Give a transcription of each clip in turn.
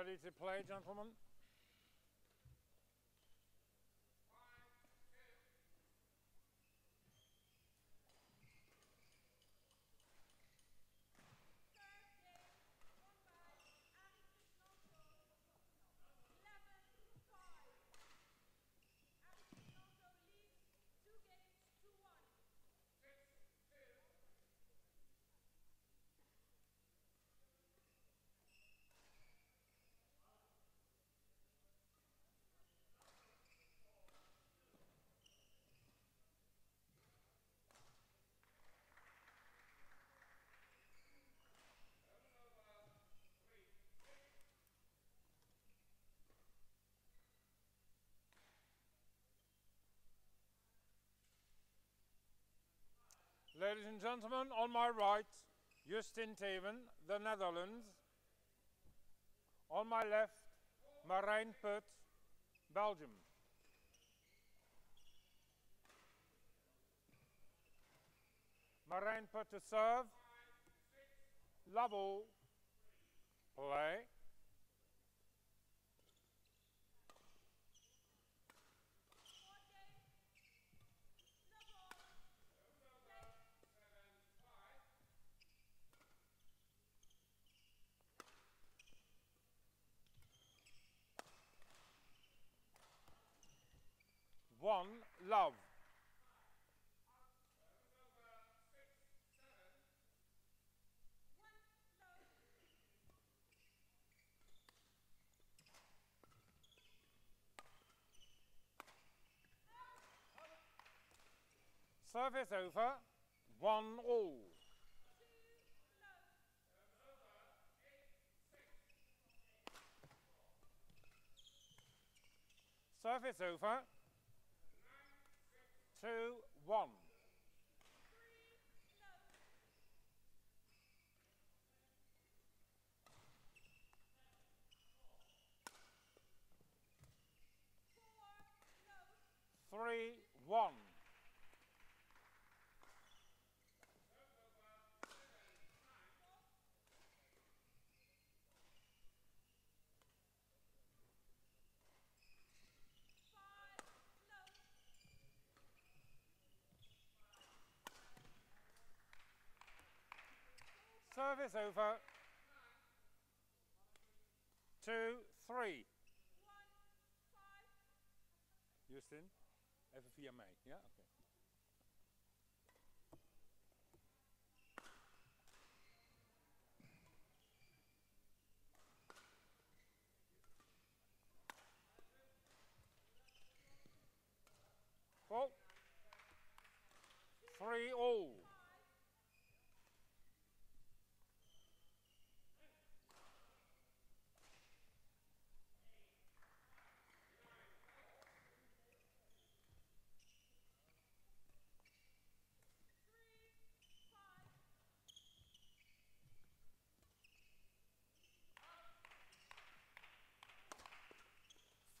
Ready to play, gentlemen? Ladies and gentlemen, on my right, Justin Teeuwen, the Netherlands. On my left, Marijn Put, Belgium. Marijn Put to serve. Level. Play. One, love. Service over, one all. Service over, two, one. Three, one. Service over. Two, three. Justin, even via mij. Ja, oké. Vol. Three all.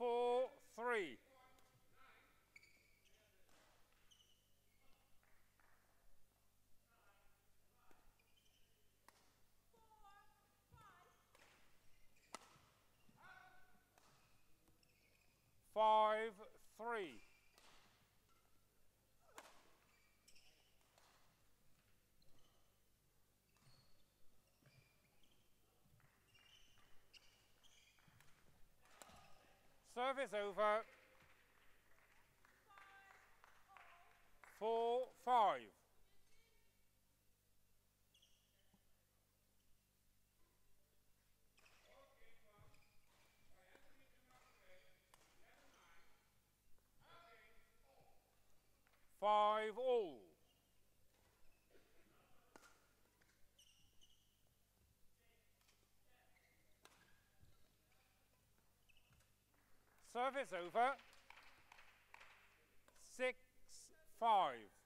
Four, three. Five, three. Service over. Four, five. Five all. Service over. Six, five.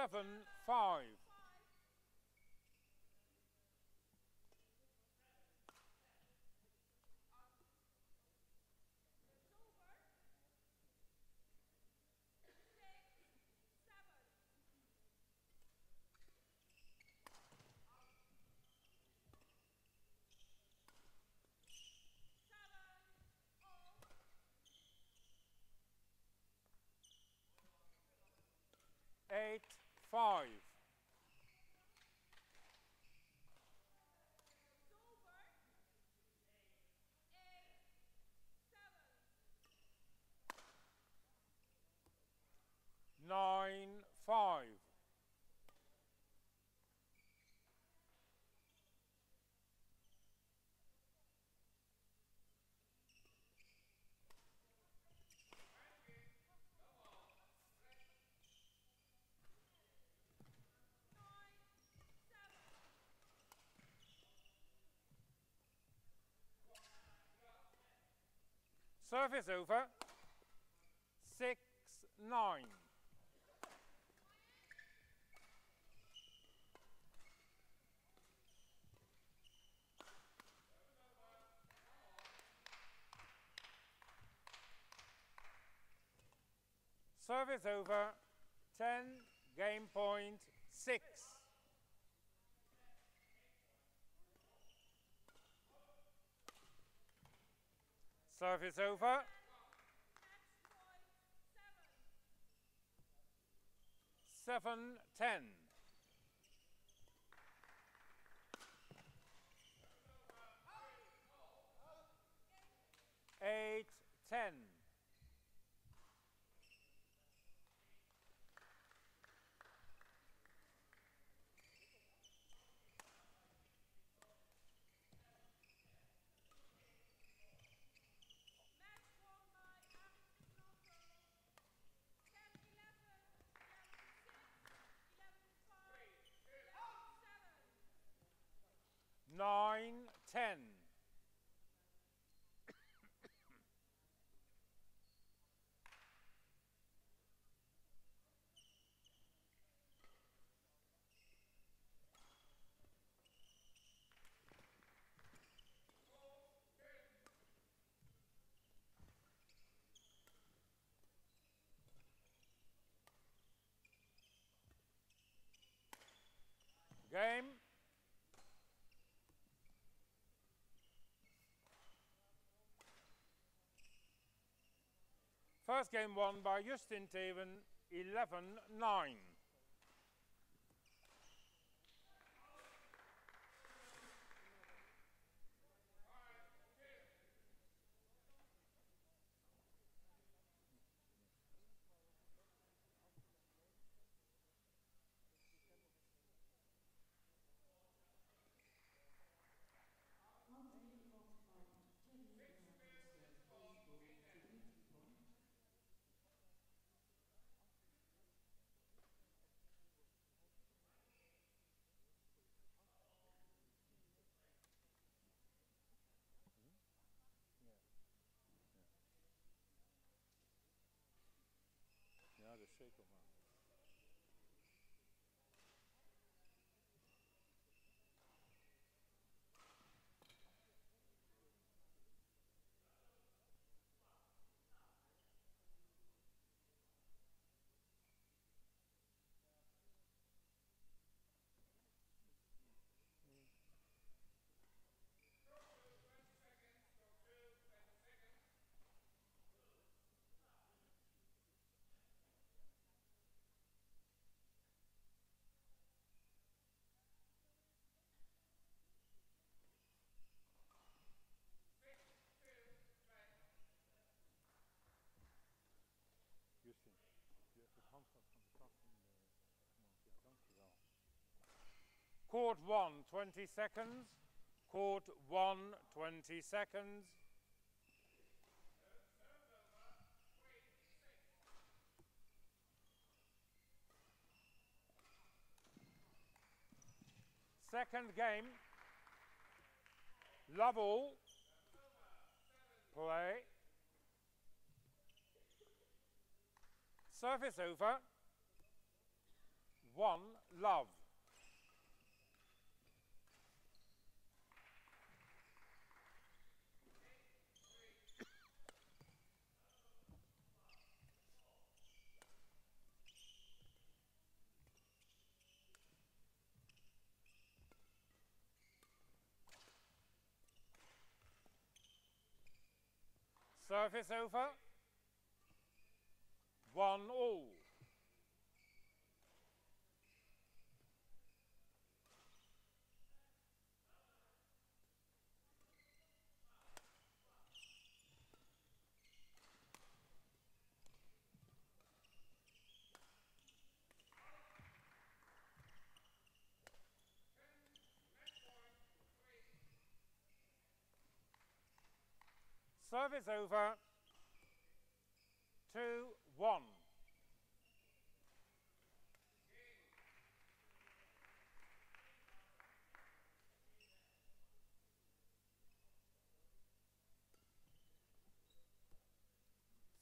seven five. eight, five. Nine, five. Service over. Six, nine. Service over. Ten, game point, six. Service over. Seven, ten. Eight, ten. Nine, ten. Game. First game won by Justin Teeuwen, 11-9. Court 1, 20 seconds. Court 1, 20 seconds. Second game. Lovell. Play. Service over. One love. Service over. One all. Service over. Two, one.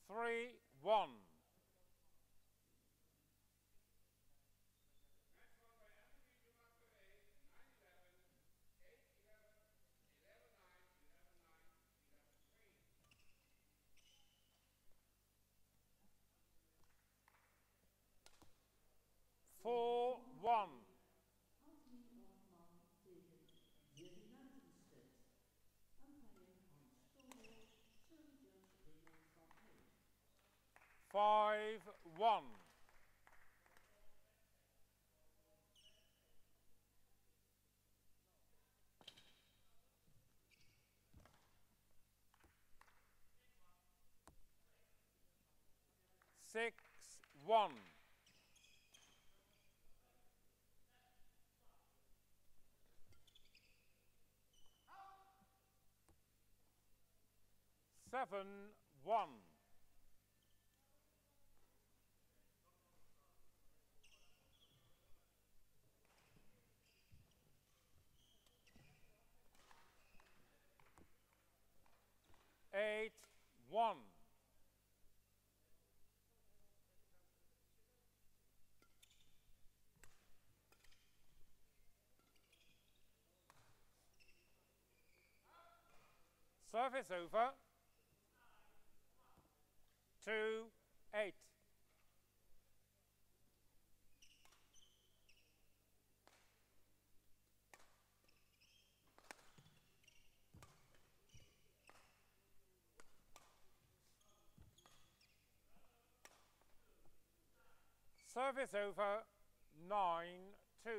Three, one. 4 1. Five one. Six one. Seven, one. Eight, one. Service over. Two, eight. Service over. Nine, two.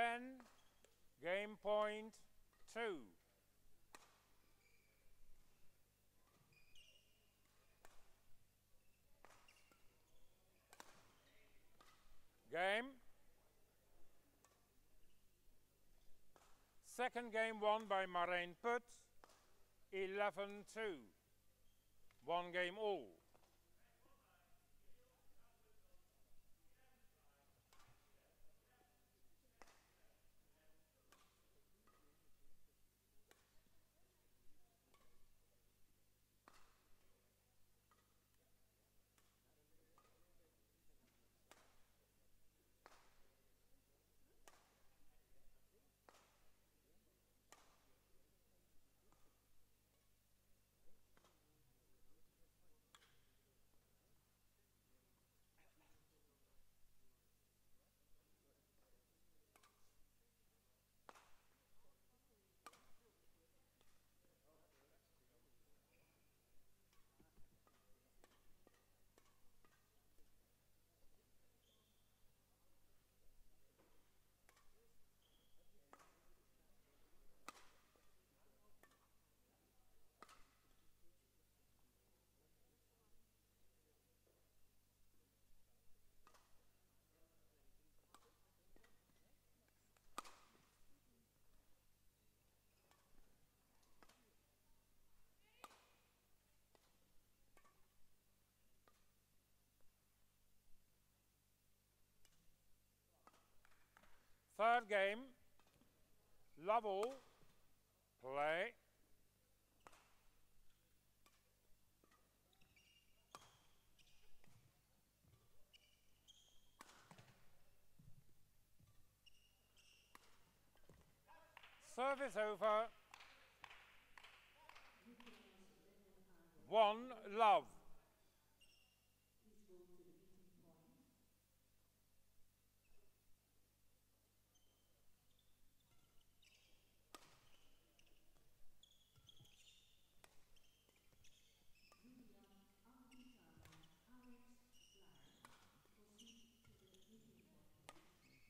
Ten, game point, two. Game. Second game won by Marijn Put, 11-2. One game all. Third game, Lovell, play. Service over. One love. Please go to the meeting point. Julian Amputana, Alex Blair, proceed to the meeting point, please.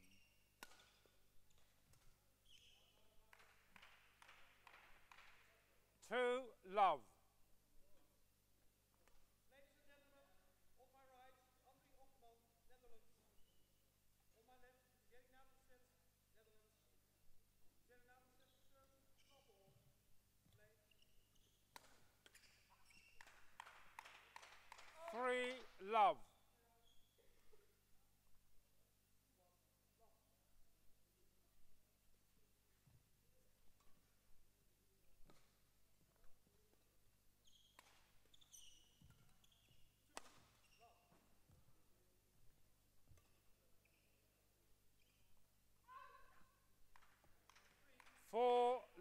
Two love.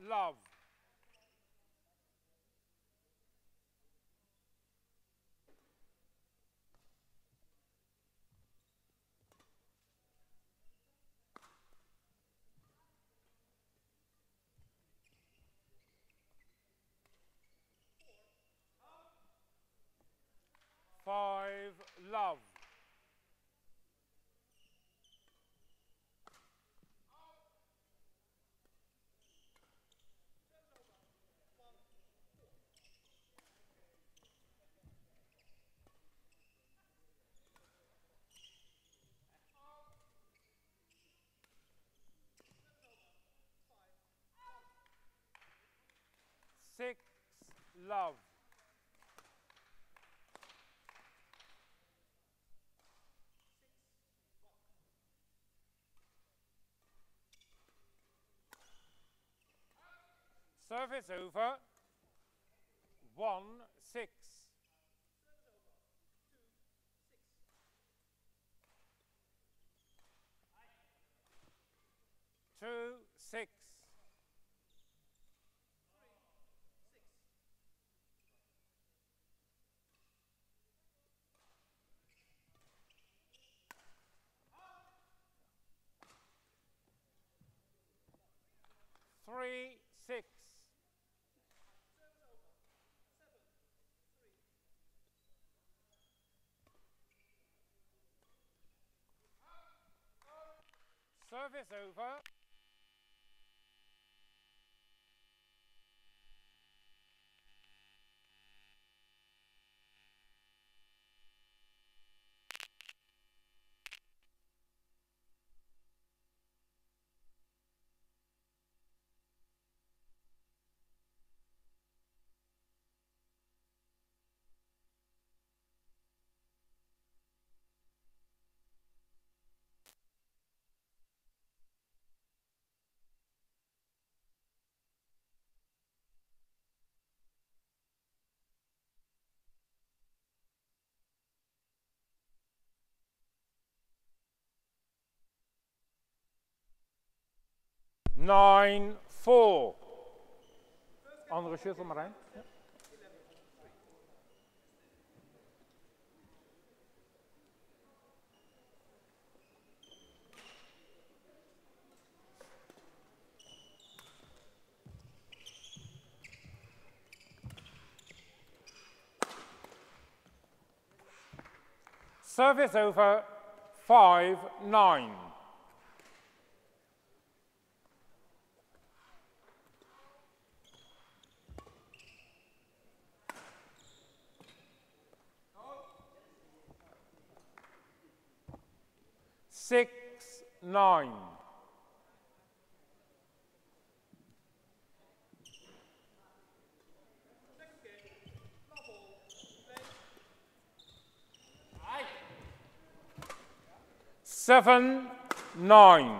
Love. Five, love. Six, love. Service over. One, six. Two, six. Three, six. Service over. Nine, four. Andere shuttle, Marijn. Ja. Service over, five, nine. Six, nine. Seven, nine.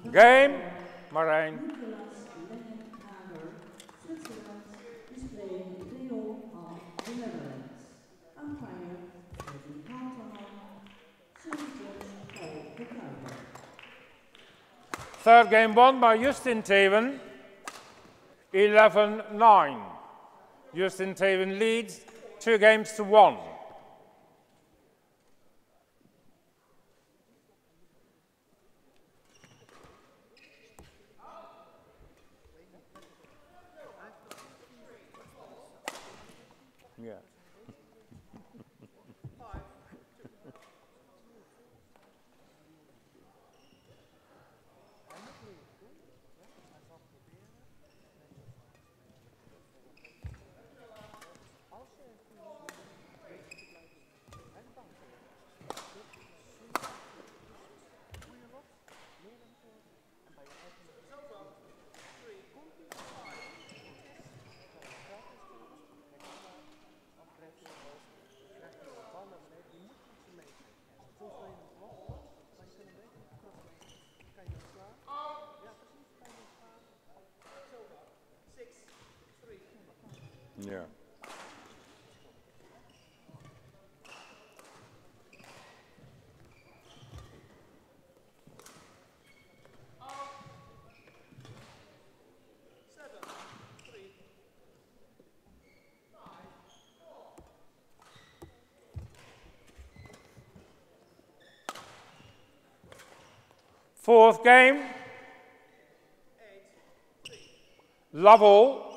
de Kuyper. Third game won by Justin Teeuwen, 11 9. Justin Teeuwen leads two games to one. Fourth game. Lovell.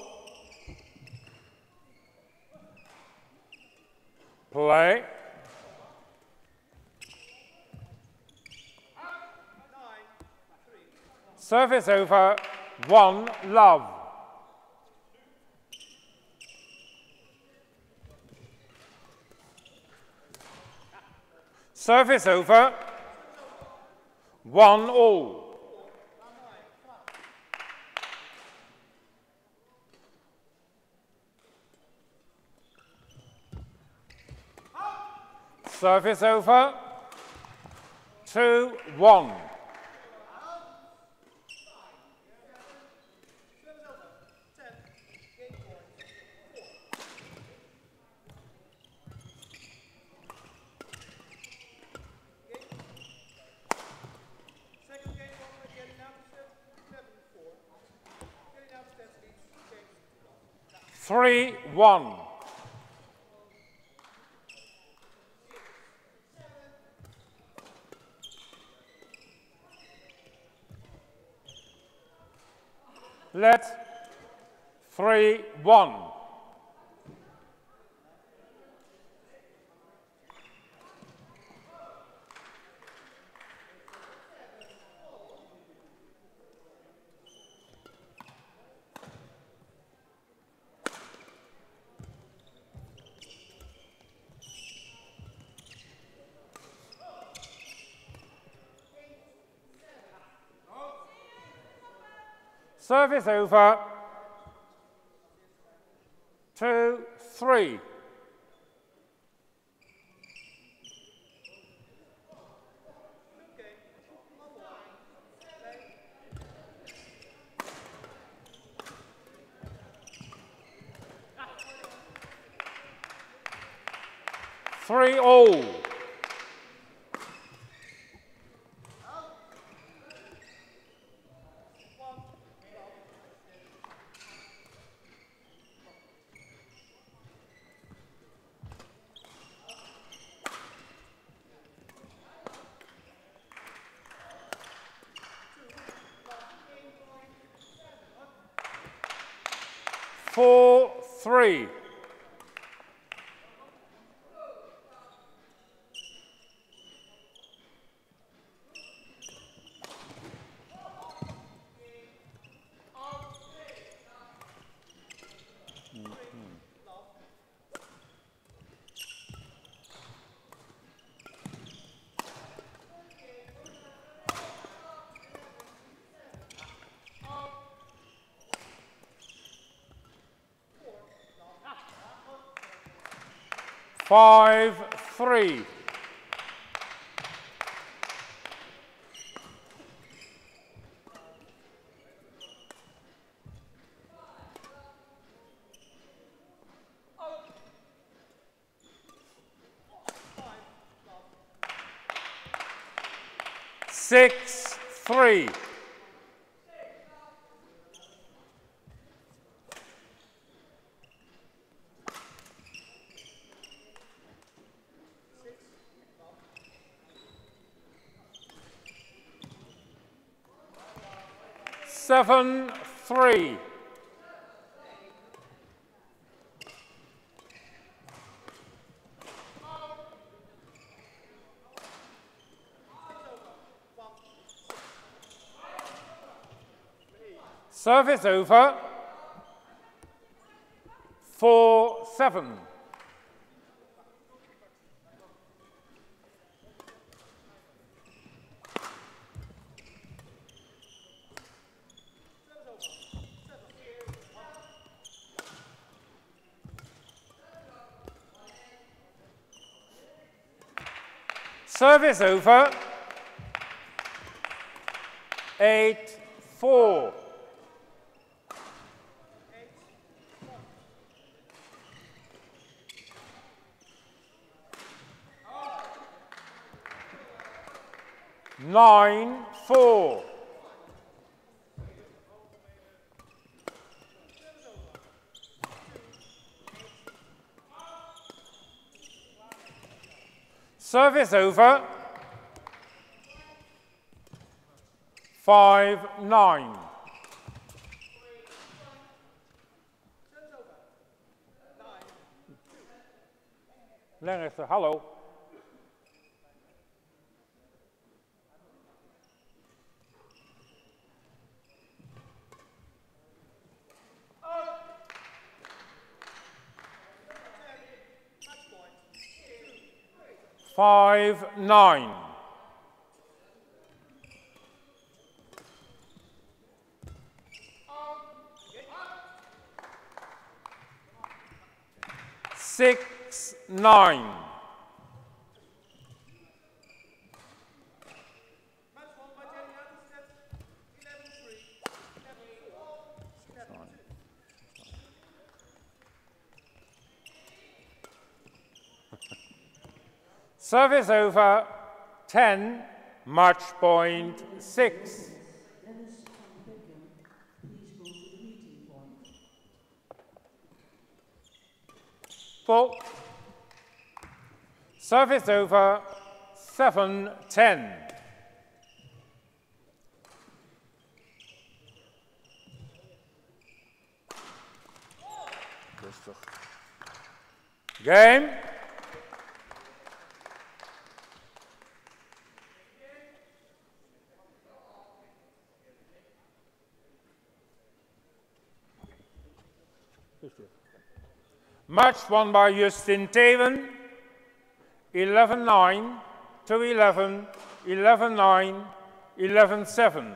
Play. Service over. One love. Service over. One all. Service over. Two, one. Second game over, getting out of set, seven four. Getting out of set leads games. Three, one. Let three, one. Service over. Two, three all. Four, three. Five, three. Six, three. Seven three. Service over. Four seven. Service over. Eight four. Nine four. Service over. Five nine. Lennart, hallo. Five nine. Six nine. Match won by the United States 11 3, 11 4. Service over. Ten. Match point six. Dennis van Beckham, please go to the meeting point. Full. Service over. Seven ten. Rustig. Game. Match won by Justin Teeuwen. 11 9 to 11, 11 9, 11 7.